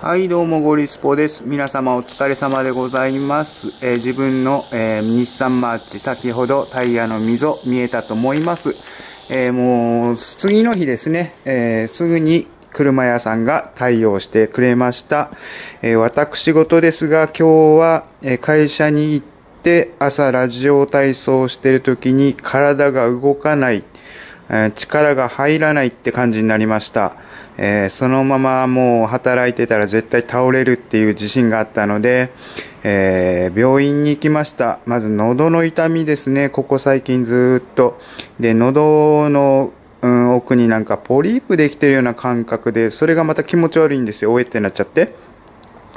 はい、どうも、ゴリスポです。皆様お疲れ様でございます。えー自分の、えー日産マーチ、先ほどタイヤの溝見えたと思います。えーもう、次の日ですね、えすぐに車屋さんが対応してくれました。え私事ですが、今日は、え会社に行って朝ラジオ体操してる時に体が動かない。え力が入らないって感じになりました。えーそのままもう働いてたら絶対倒れるっていう自信があったので、えー病院に行きました。まず喉の痛みですね、ここ最近ずっと。で、喉の、うん、奥になんかポリープできてるような感覚で、それがまた気持ち悪いんですよ、おえってなっちゃって。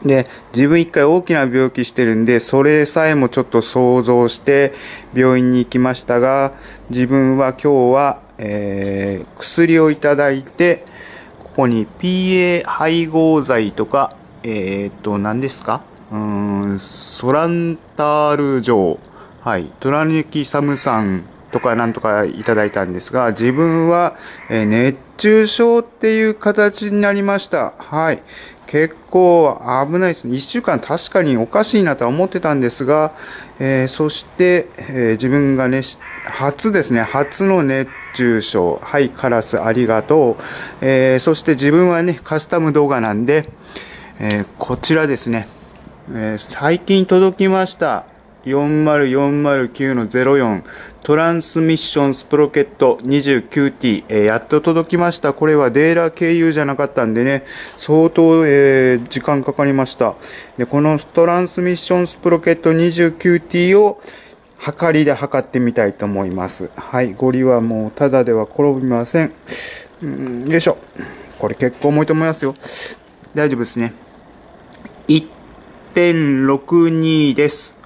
で、自分一回大きな病気してるんで、それさえもちょっと想像して病院に行きましたが、自分は今日は、えー薬をいただいて、ここに PA 配合剤とか、えーっと、何ですか？うん、ソランタール錠、はい、トラネキサム酸とかなんとかいただいたんですが、自分は、熱中症っていう形になりました。はい。結構危ないですね。1週間確かにおかしいなとは思ってたんですが、えーそして、えー自分がね、初ですね、初の熱中症。はい、カラスありがとう。えーそして自分はね、カスタム動画なんで、えこちらですね、え最近届きました。40409-04トランスミッションスプロケット 29T、えーやっと届きました。これはデーラー経由じゃなかったんでね、相当、えー時間かかりました。で、このトランスミッションスプロケット 29T を測りで測ってみたいと思います。はい、ゴリはもうただでは転びません。うんよいしょ。これ結構重いと思いますよ。大丈夫ですね。1.62です。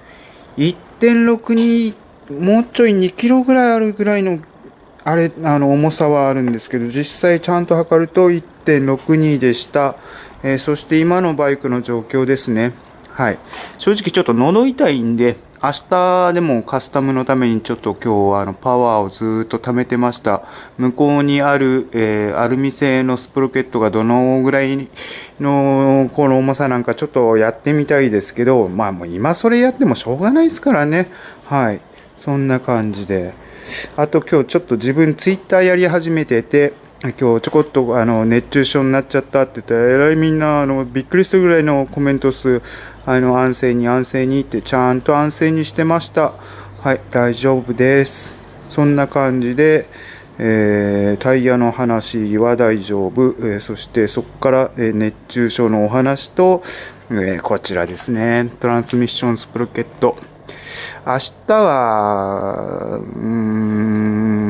1.62、もうちょい2キロぐらいあるぐらいの、あれ、あの、重さはあるんですけど、実際ちゃんと測ると1.62でした。えーそして今のバイクの状況ですね。はい。正直ちょっと喉痛いんで、明日でもカスタムのためにちょっと今日はあのパワーをずっと貯めてました。向こうにある、えーアルミ製のスプロケットがどのぐらいのこの重さなんかちょっとやってみたいですけど、まあもう今それやってもしょうがないですからね。はい。そんな感じで。あと今日ちょっと自分ツイッターやり始めてて、今日ちょこっとあの熱中症になっちゃったって言ったら、えらいみんなあのびっくりするぐらいのコメント数、あの安静に安静にってちゃんと安静にしてました。はい、大丈夫です。そんな感じで、えータイヤの話は大丈夫、えーそしてそこから、えー熱中症のお話と、えこちらですね、トランスミッションスプロケット。明日は、うーん、